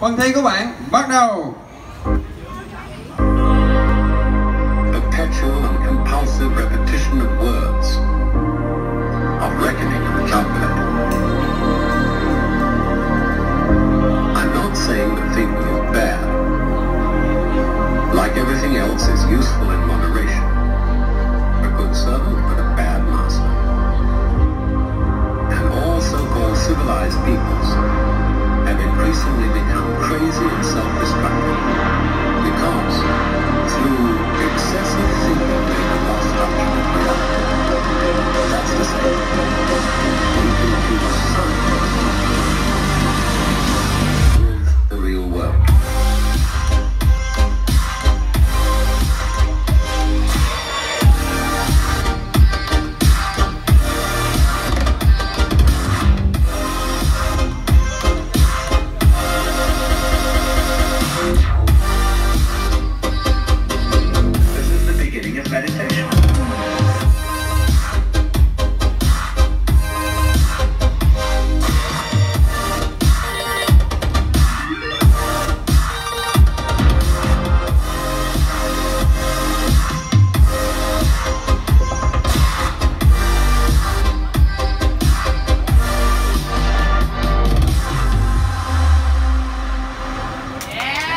phần thi của bạn bắt đầu A casual and compulsive repetition of words of reckoning of the trumpet. I'm not saying the thing is bad. Like everything else, is useful in moderation. A good servant, but a bad master. And all so-called civilized peoples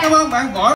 cảm ơn bạn võ